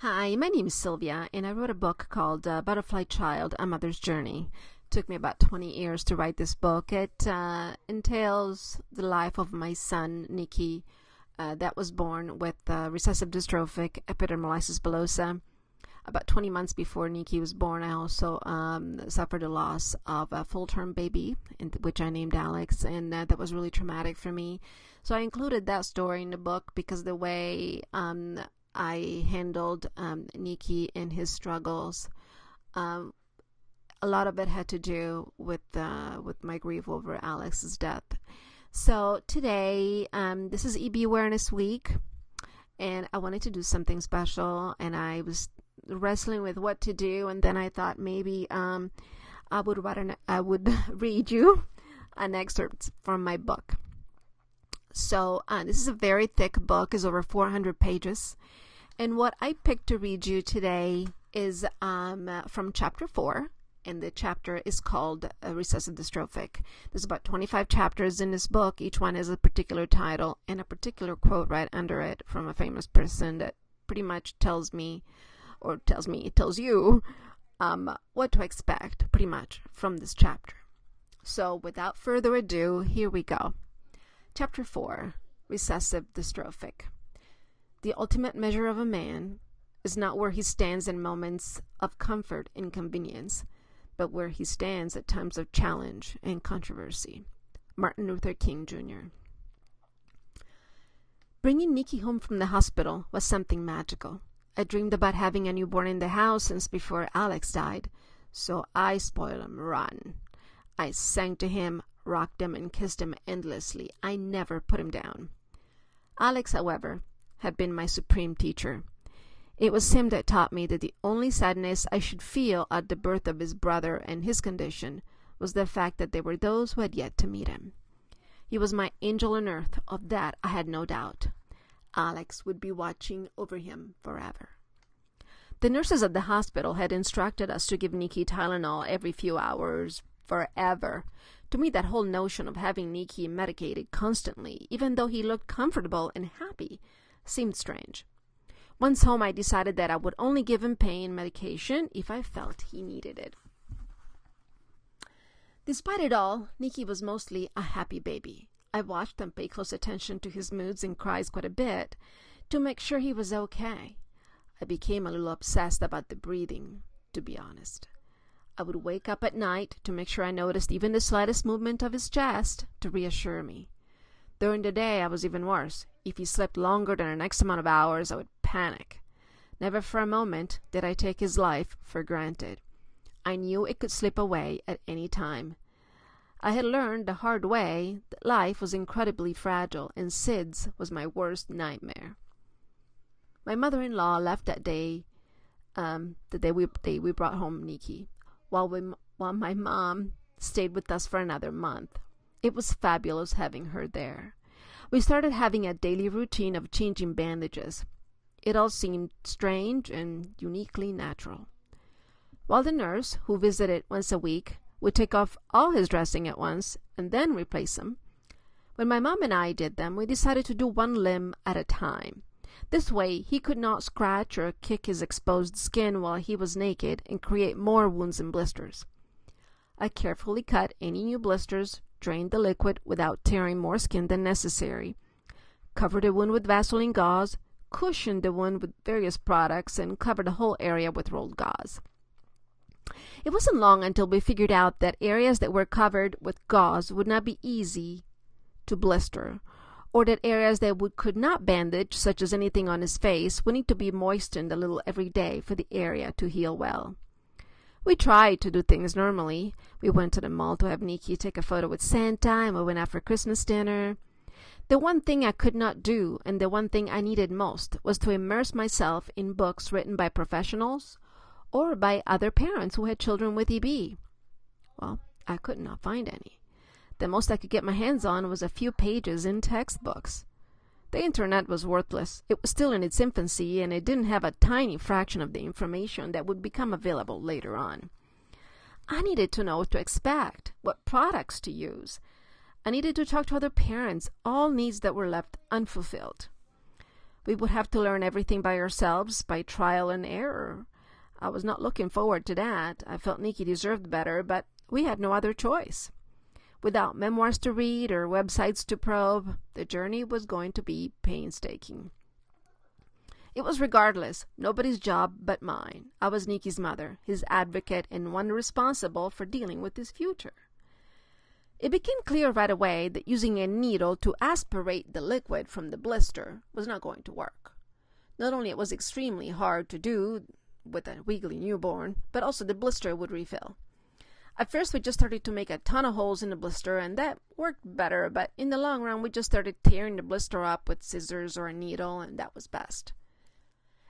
Hi, my name is Silvia, and I wrote a book called uh, Butterfly Child A Mother's Journey. It took me about 20 years to write this book. It uh, entails the life of my son, Nicky, uh, that was born with recessive dystrophic epidermolysis bullosa. About 20 months before Nicky was born, I also um, suffered a loss of a full term baby, which I named Alex, and uh, that was really traumatic for me. So I included that story in the book because the way um, I handled um, Nicky and his struggles. Um, a lot of it had to do with uh, with my grief over Alex's death. So today, um, this is EB Awareness Week, and I wanted to do something special, and I was wrestling with what to do, and then I thought maybe um, I would I would read you an excerpt from my book. So uh, this is a very thick book; is over 400 pages and what I picked to read you today is um, from chapter 4, and the chapter is called uh, Recessive Dystrophic. There's about 25 chapters in this book. Each one has a particular title and a particular quote right under it from a famous person that pretty much tells me, or tells me, it tells you, um, what to expect pretty much from this chapter. So, without further ado, here we go. Chapter 4 Recessive Dystrophic. The ultimate measure of a man is not where he stands in moments of comfort and convenience, but where he stands at times of challenge and controversy. Martin Luther King Jr. Bringing Nicky home from the hospital was something magical. I dreamed about having a newborn in the house since before Alex died, so I spoiled him rotten. I sang to him, rocked him, and kissed him endlessly. I never put him down. Alex, however, had been my supreme teacher. It was him that taught me that the only sadness I should feel at the birth of his brother and his condition was the fact that there were those who had yet to meet him. He was my angel on earth, of that I had no doubt. Alex would be watching over him forever. The nurses at the hospital had instructed us to give Nicky Tylenol every few hours, forever. To me, that whole notion of having Nicky medicated constantly, even though he looked comfortable and happy, seemed strange. Once home, I decided that I would only give him pain medication if I felt he needed it. Despite it all, Nicky was mostly a happy baby. I watched and paid close attention to his moods and cries quite a bit to make sure he was okay. I became a little obsessed about the breathing, to be honest. I would wake up at night to make sure I noticed even the slightest movement of his chest to reassure me. During the day, I was even worse. If he slept longer than an X amount of hours, I would panic. Never for a moment did I take his life for granted. I knew it could slip away at any time. I had learned the hard way that life was incredibly fragile, and SIDS was my worst nightmare. My mother in law left that day, um, the day we, day we brought home Nicky, while, we, while my mom stayed with us for another month. It was fabulous having her there. We started having a daily routine of changing bandages. It all seemed strange and uniquely natural. While the nurse, who visited once a week, would take off all his dressing at once and then replace them, when my mom and I did them, we decided to do one limb at a time. This way, he could not scratch or kick his exposed skin while he was naked and create more wounds and blisters. I carefully cut any new blisters Drain the liquid without tearing more skin than necessary. Cover the wound with Vaseline gauze, cushion the wound with various products, and cover the whole area with rolled gauze. It wasn't long until we figured out that areas that were covered with gauze would not be easy to blister, or that areas that we could not bandage, such as anything on his face, would need to be moistened a little every day for the area to heal well. We tried to do things normally. We went to the mall to have Nicky take a photo with Santa, and we went out for Christmas dinner. The one thing I could not do, and the one thing I needed most, was to immerse myself in books written by professionals or by other parents who had children with EB. Well, I could not find any. The most I could get my hands on was a few pages in textbooks. The internet was worthless. It was still in its infancy, and it didn't have a tiny fraction of the information that would become available later on. I needed to know what to expect, what products to use. I needed to talk to other parents, all needs that were left unfulfilled. We would have to learn everything by ourselves, by trial and error. I was not looking forward to that. I felt Nicky deserved better, but we had no other choice. Without memoirs to read or websites to probe, the journey was going to be painstaking. It was regardless, nobody's job but mine. I was Nicky's mother, his advocate, and one responsible for dealing with his future. It became clear right away that using a needle to aspirate the liquid from the blister was not going to work. Not only it was extremely hard to do with a wiggly newborn, but also the blister would refill. At first, we just started to make a ton of holes in the blister, and that worked better, but in the long run, we just started tearing the blister up with scissors or a needle, and that was best.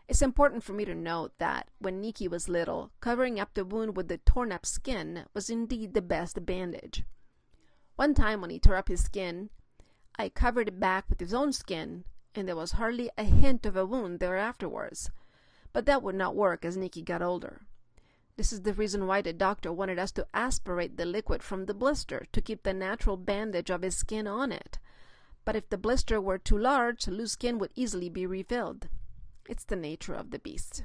It's important for me to note that when Nicky was little, covering up the wound with the torn up skin was indeed the best bandage. One time when he tore up his skin, I covered it back with his own skin, and there was hardly a hint of a wound there afterwards. But that would not work as Nicky got older. This is the reason why the doctor wanted us to aspirate the liquid from the blister to keep the natural bandage of his skin on it. But if the blister were too large, loose skin would easily be refilled. It's the nature of the beast.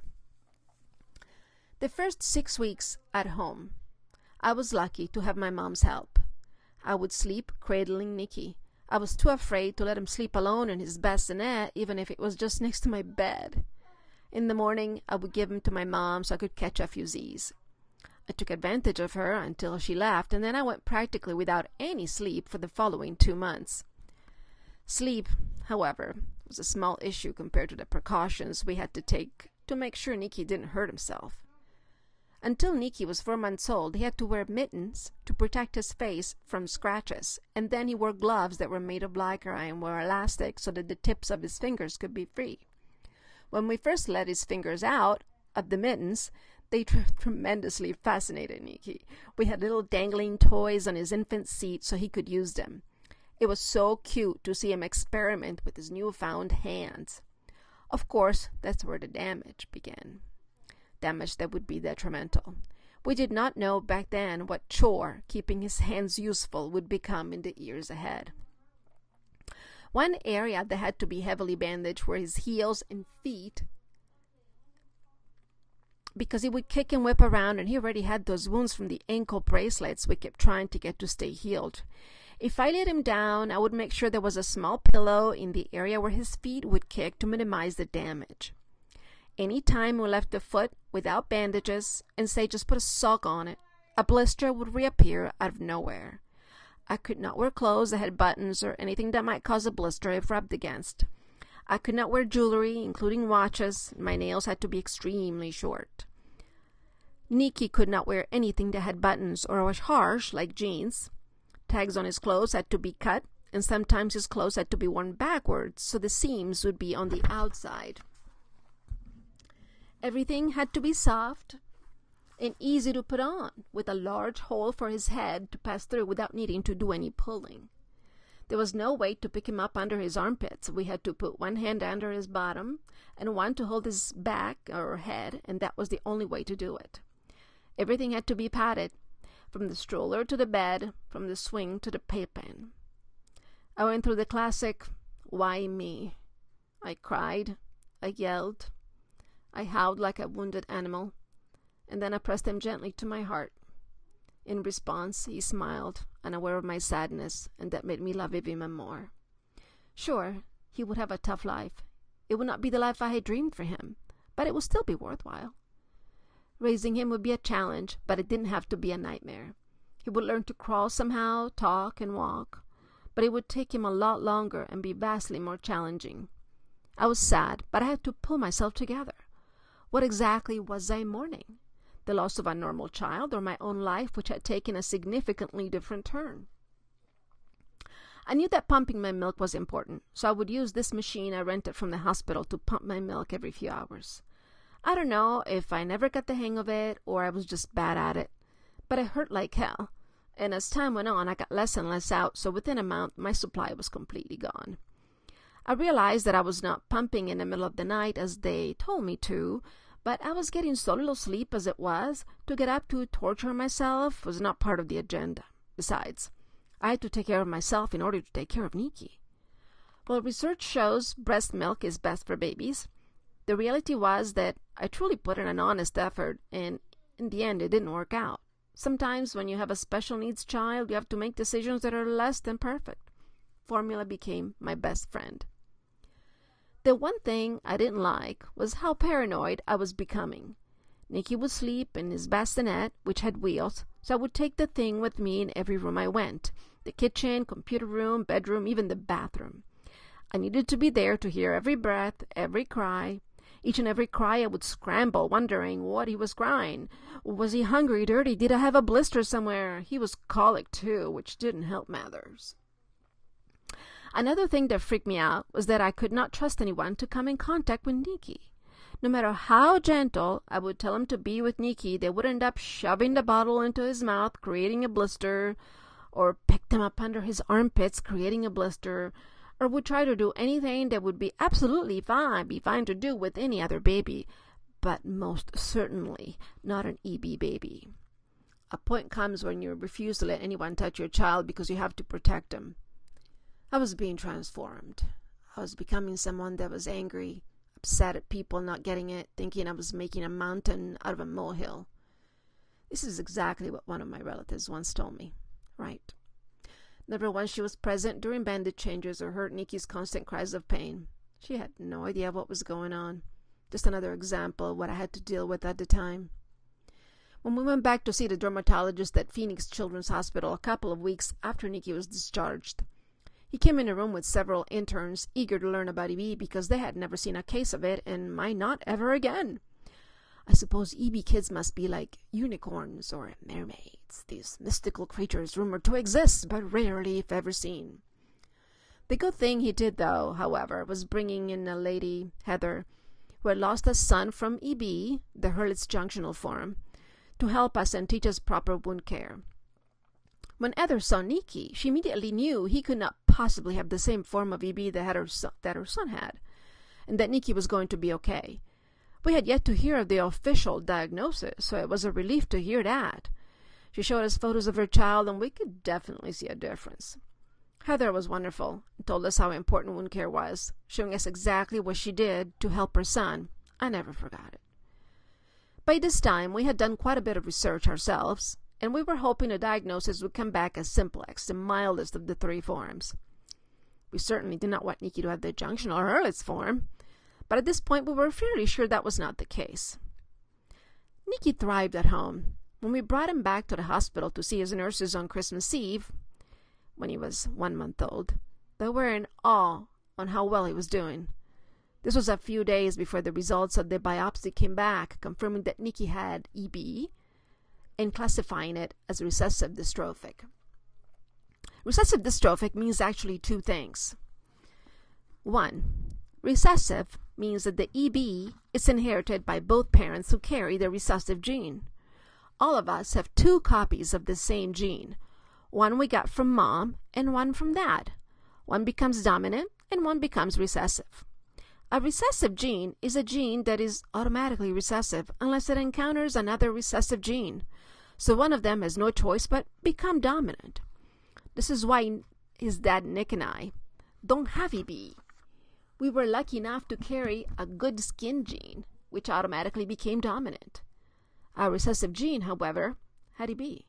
The first six weeks at home, I was lucky to have my mom's help. I would sleep cradling Nicky. I was too afraid to let him sleep alone in his bassinet, even if it was just next to my bed. In the morning, I would give him to my mom so I could catch a few Z's. I took advantage of her until she left, and then I went practically without any sleep for the following two months. Sleep, however, was a small issue compared to the precautions we had to take to make sure Nicky didn't hurt himself. Until Nicky was four months old, he had to wear mittens to protect his face from scratches, and then he wore gloves that were made of lycra and were elastic so that the tips of his fingers could be free. When we first let his fingers out of the mittens, they tr- tremendously fascinated Nicky. We had little dangling toys on his infant seat so he could use them. It was so cute to see him experiment with his newfound hands. Of course, that's where the damage began. Damage that would be detrimental. We did not know back then what chore keeping his hands useful would become in the years ahead. One area that had to be heavily bandaged were his heels and feet because he would kick and whip around and he already had those wounds from the ankle bracelets we kept trying to get to stay healed. If I laid him down, I would make sure there was a small pillow in the area where his feet would kick to minimize the damage. Any time we left the foot without bandages and say just put a sock on it, a blister would reappear out of nowhere. I could not wear clothes that had buttons or anything that might cause a blister if rubbed against. I could not wear jewelry, including watches. My nails had to be extremely short. Nicky could not wear anything that had buttons or was harsh, like jeans. Tags on his clothes had to be cut, and sometimes his clothes had to be worn backwards so the seams would be on the outside. Everything had to be soft, and easy to put on, with a large hole for his head to pass through without needing to do any pulling. There was no way to pick him up under his armpits. We had to put one hand under his bottom and one to hold his back or head, and that was the only way to do it. Everything had to be padded, from the stroller to the bed, from the swing to the playpen. I went through the classic, Why me? I cried, I yelled, I howled like a wounded animal and then I pressed him gently to my heart. In response, he smiled, unaware of my sadness, and that made me love him even more. Sure, he would have a tough life. It would not be the life I had dreamed for him, but it would still be worthwhile. Raising him would be a challenge, but it didn't have to be a nightmare. He would learn to crawl somehow, talk, and walk, but it would take him a lot longer and be vastly more challenging. I was sad, but I had to pull myself together. What exactly was I mourning? The loss of a normal child, or my own life, which had taken a significantly different turn. I knew that pumping my milk was important, so I would use this machine I rented from the hospital to pump my milk every few hours. I don't know if I never got the hang of it or I was just bad at it, but it hurt like hell. And as time went on, I got less and less out, so within a month, my supply was completely gone. I realized that I was not pumping in the middle of the night as they told me to, but I was getting so little sleep as it was, to get up to torture myself was not part of the agenda. Besides, I had to take care of myself in order to take care of Nicky. Well, research shows breast milk is best for babies. The reality was that I truly put in an honest effort, and in the end, it didn't work out. Sometimes, when you have a special needs child, you have to make decisions that are less than perfect. Formula became my best friend. The one thing I didn't like was how paranoid I was becoming. Nicky would sleep in his bassinet, which had wheels, so I would take the thing with me in every room I went the kitchen, computer room, bedroom, even the bathroom. I needed to be there to hear every breath, every cry. Each and every cry I would scramble, wondering what he was crying. Was he hungry, dirty? Did I have a blister somewhere? He was colic too, which didn't help matters. Another thing that freaked me out was that I could not trust anyone to come in contact with Nicky. No matter how gentle I would tell him to be with Nicky, they would end up shoving the bottle into his mouth, creating a blister, or picked him up under his armpits, creating a blister, or would try to do anything that would be absolutely fine, be fine to do with any other baby, but most certainly not an EB baby. A point comes when you refuse to let anyone touch your child because you have to protect them. I was being transformed. I was becoming someone that was angry, upset at people not getting it, thinking I was making a mountain out of a molehill. This is exactly what one of my relatives once told me. Right. Never once she was present during bandage changes or heard Nicky's constant cries of pain. She had no idea what was going on. Just another example of what I had to deal with at the time. When we went back to see the dermatologist at Phoenix Children's Hospital a couple of weeks after Nicky was discharged, he came in a room with several interns eager to learn about EB because they had never seen a case of it and might not ever again. I suppose EB kids must be like unicorns or mermaids, these mystical creatures rumored to exist but rarely, if ever, seen. The good thing he did, though, however, was bringing in a lady, Heather, who had lost a son from EB, the Herlitz junctional form, to help us and teach us proper wound care. When Heather saw Nicky, she immediately knew he could not possibly have the same form of EB that her son, that her son had, and that Nicky was going to be okay. We had yet to hear of the official diagnosis, so it was a relief to hear that. She showed us photos of her child, and we could definitely see a difference. Heather was wonderful and told us how important wound care was, showing us exactly what she did to help her son. I never forgot it. By this time, we had done quite a bit of research ourselves, and we were hoping a diagnosis would come back as simplex, the mildest of the three forms. We certainly did not want Nicky to have the junctional or Herlitz form, but at this point we were fairly sure that was not the case. Nicky thrived at home. When we brought him back to the hospital to see his nurses on Christmas Eve, when he was one month old, they were in awe on how well he was doing. This was a few days before the results of the biopsy came back, confirming that Nicky had EB and classifying it as recessive dystrophic. Recessive dystrophic means actually two things. One, recessive means that the EB is inherited by both parents who carry the recessive gene. All of us have two copies of the same gene. One we got from mom and one from dad. One becomes dominant and one becomes recessive. A recessive gene is a gene that is automatically recessive unless it encounters another recessive gene. So one of them has no choice but become dominant. This is why his dad Nick and I don't have EB we were lucky enough to carry a good skin gene, which automatically became dominant. Our recessive gene, however, had EB.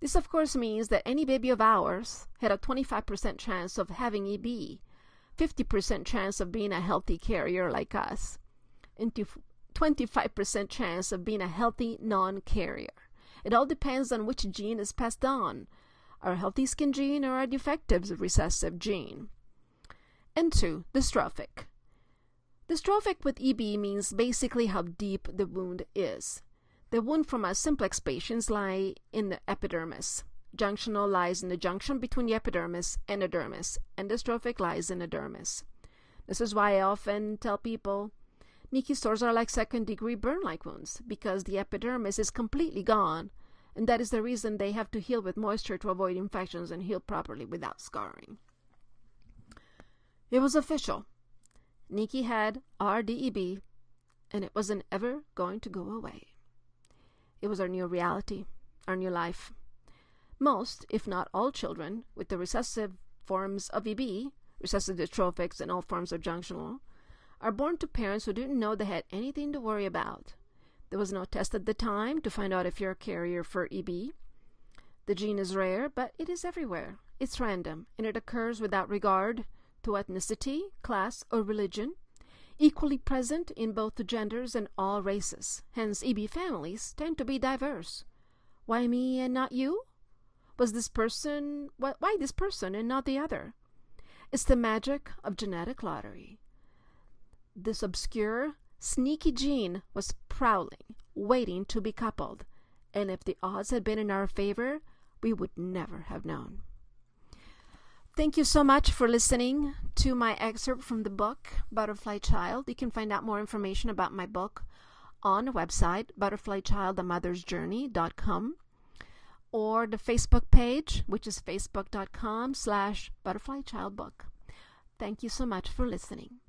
This, of course, means that any baby of ours had a 25% chance of having EB, 50% chance of being a healthy carrier like us, and 25% chance of being a healthy non carrier. It all depends on which gene is passed on our healthy skin gene or our defective recessive gene. And two, dystrophic. Dystrophic with EB means basically how deep the wound is. The wound from a simplex patients lie in the epidermis. Junctional lies in the junction between the epidermis and the dermis, and dystrophic lies in the dermis. This is why I often tell people Nicky sores are like second degree burn like wounds because the epidermis is completely gone, and that is the reason they have to heal with moisture to avoid infections and heal properly without scarring. It was official. Nicky had RDEB, and it wasn't ever going to go away. It was our new reality, our new life. Most, if not all, children with the recessive forms of EB recessive dystrophics, and all forms of junctional, are born to parents who didn't know they had anything to worry about. There was no test at the time to find out if you're a carrier for EB. The gene is rare, but it is everywhere. It's random, and it occurs without regard to ethnicity, class, or religion, equally present in both the genders and all races. Hence, EB families tend to be diverse. Why me and not you? Was this person, why this person and not the other? It's the magic of genetic lottery. This obscure, sneaky gene was prowling, waiting to be coupled, and if the odds had been in our favor, we would never have known. Thank you so much for listening to my excerpt from the book Butterfly Child. You can find out more information about my book on the website butterflychildamothersjourney.com or the Facebook page, which is facebook.com slash butterflychildbook. Thank you so much for listening.